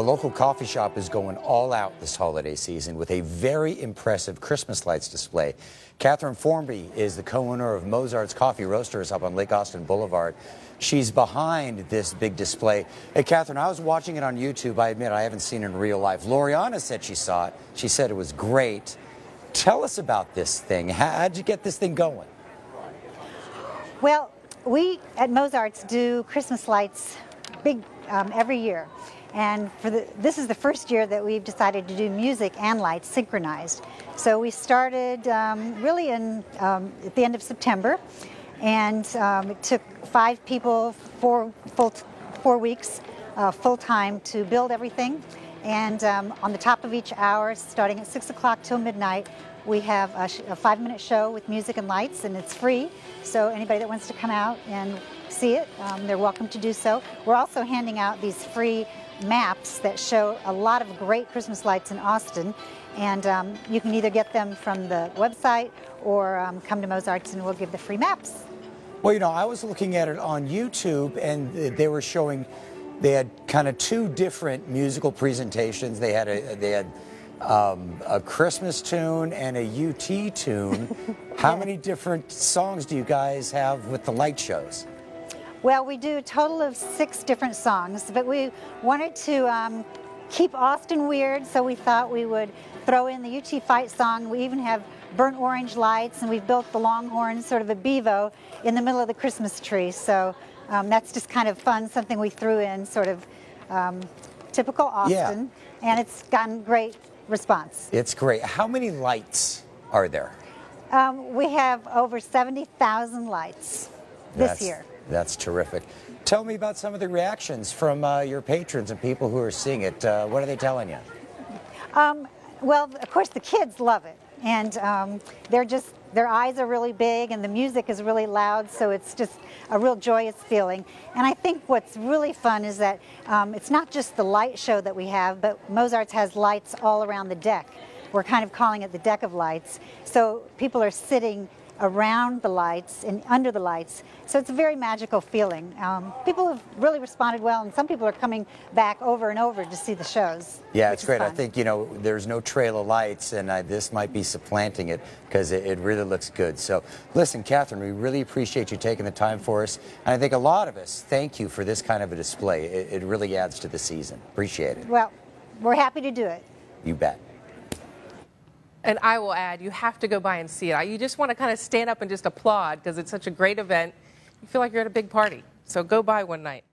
local coffee shop is going all out this holiday season with a very impressive Christmas lights display. Catherine Formby is the co-owner of Mozart's Coffee Roasters up on Lake Austin Boulevard. She's behind this big display. Hey, Catherine, I was watching it on YouTube. I admit I haven't seen it in real life. Loriana said she saw it. She said it was great. Tell us about this thing. How'd you get this thing going? Well, we at Mozart's do Christmas lights big um, every year. And for the, this is the first year that we've decided to do music and lights synchronized. So we started um, really in, um, at the end of September, and um, it took five people four, full, four weeks uh, full time to build everything. And um, on the top of each hour, starting at 6 o'clock till midnight, we have a, a five minute show with music and lights, and it's free. So anybody that wants to come out and see it, um, they're welcome to do so. We're also handing out these free maps that show a lot of great Christmas lights in Austin. And um, you can either get them from the website or um, come to Mozart's and we'll give the free maps. Well, you know, I was looking at it on YouTube and they were showing, they had kind of two different musical presentations. They had a, they had um, a Christmas tune and a UT tune. How many different songs do you guys have with the light shows? Well, we do a total of six different songs, but we wanted to um, keep Austin weird, so we thought we would throw in the UT fight song. We even have burnt orange lights, and we've built the Longhorn, sort of a bevo, in the middle of the Christmas tree. So um, that's just kind of fun, something we threw in, sort of um, typical Austin, yeah. and it's gotten great response. It's great. How many lights are there? Um, we have over 70,000 lights this that's, year. That's terrific. Tell me about some of the reactions from uh, your patrons and people who are seeing it. Uh, what are they telling you? Um, well, of course, the kids love it. And um, they're just, their eyes are really big and the music is really loud, so it's just a real joyous feeling. And I think what's really fun is that um, it's not just the light show that we have, but Mozart's has lights all around the deck. We're kind of calling it the deck of lights. So people are sitting around the lights and under the lights. So it's a very magical feeling. Um, people have really responded well, and some people are coming back over and over to see the shows. Yeah, it's great. Fun. I think, you know, there's no trail of lights, and I, this might be supplanting it because it, it, really looks good. So, listen, Catherine, we really appreciate you taking the time for us. And I think a lot of us thank you for this kind of a display. It, it really adds to the season. Appreciate it. Well, we're happy to do it. You bet. And I will add, you have to go by and see it. You just want to kind of stand up and just applaud because it's such a great event. You feel like you're at a big party. So go by one night.